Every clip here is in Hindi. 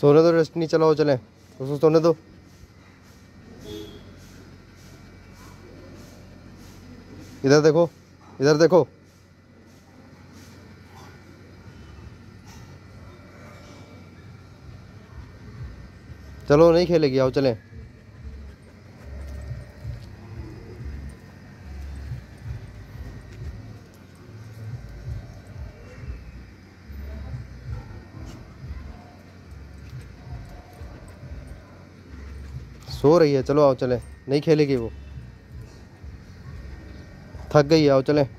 सोने दो रेस्ट नहीं, चलाओ, चले। उसको सोने दो। इधर देखो इधर देखो। चलो, नहीं खेलेगी, आओ, चलें। सो रही है। चलो आओ चले। नहीं खेलेगी वो। थक गई आओ चले।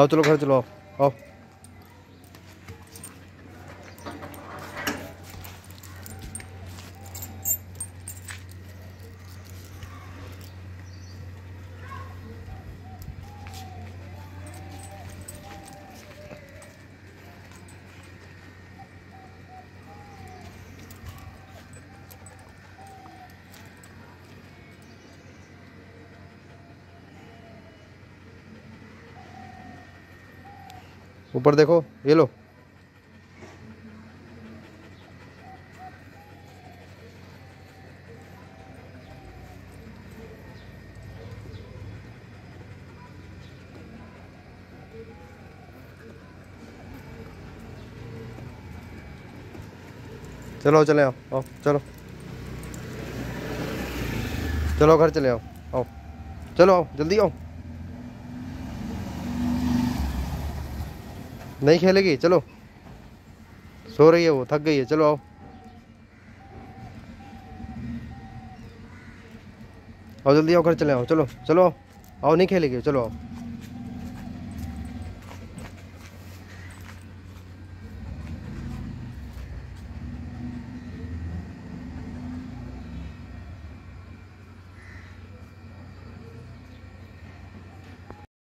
आओ चलो घर चलो आओ। आओ। ऊपर देखो, ये लो। चलो, चले आओ आओ, चलो। चलो, घर चले आओ आओ। चलो, आओ, जल्दी आओ। नहीं खेलेगी? चलो। सो रही है वो, थक गई है। चलो आओ। आओ जल्दी आओ, घर चले आओ। चलो चलो आओ। नहीं खेलेगी। चलो आओ।